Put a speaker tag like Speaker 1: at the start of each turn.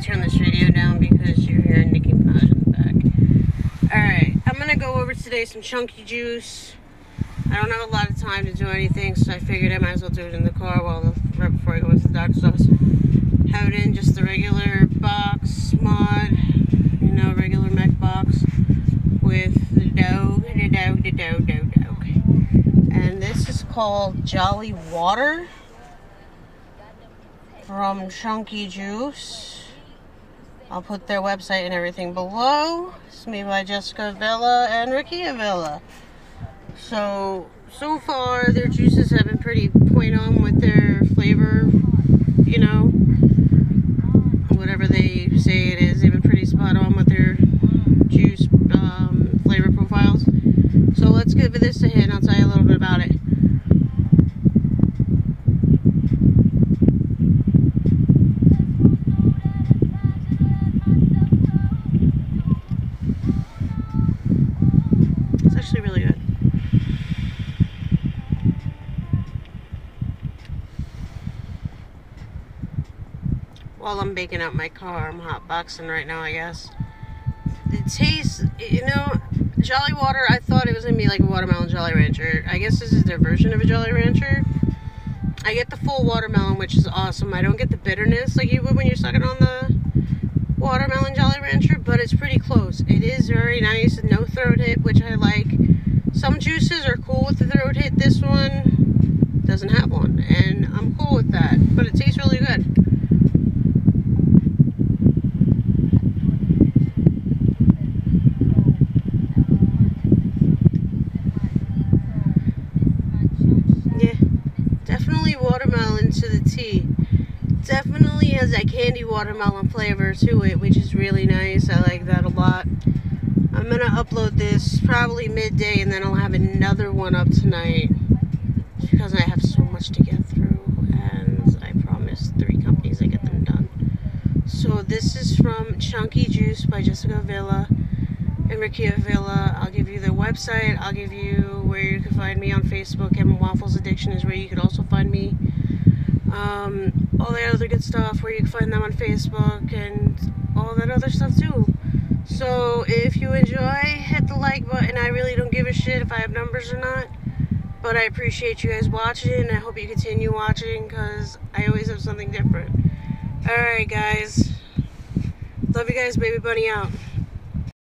Speaker 1: turn this radio down because you're hearing Nicki Minaj in the back. Alright, I'm gonna go over today some chunky juice. I don't have a lot of time to do anything, so I figured I might as well do it in the car while right before I go into the doctor's office. Have it in just the regular box mod, you know, regular mech box with the dough, the dough, the dough, dog, dog. And this is called Jolli Water from Chunky Juice. I'll put their website and everything below. It's made by Jessica Avila and Ricky Avila. So, so far their juices have been pretty point on with their flavor, you know, whatever they say it is. They've been pretty spot on with their juice um, flavor profiles. So let's give this a hit and I'll tell you a little bit about it. While I'm baking up my car, I'm hot boxing right now, I guess. The taste, you know, Jolli Water, I thought it was going to be like a watermelon Jolly Rancher. I guess this is their version of a Jolly Rancher. I get the full watermelon, which is awesome. I don't get the bitterness like you would when you're sucking on the watermelon Jolly Rancher, but it's pretty close. It is very nice, no throat hit, which I like. Some juices are cool with the throat hit. This one doesn't have one, and I'm cool with that, but it tastes really good. Yeah, definitely watermelon to the T. Definitely has that candy watermelon flavor to it, which is really nice. I like that a lot. I'm gonna upload this probably midday, and then I'll have another one up tonight because I have so much to get through, and I promised three companies I get them done. So this is from Chunky Juice by Jessica Avila Ricky Villa. I'll give you the website. I'll give you where you can find me on Facebook. Emma Waffles Addiction is where you can also find me. Um, all that other good stuff where you can find them on Facebook and all that other stuff too. So if you enjoy, hit the like button. I really don't give a shit if I have numbers or not. But I appreciate you guys watching. I hope you continue watching because I always have something different. Alright guys. Love you guys, baby bunny out.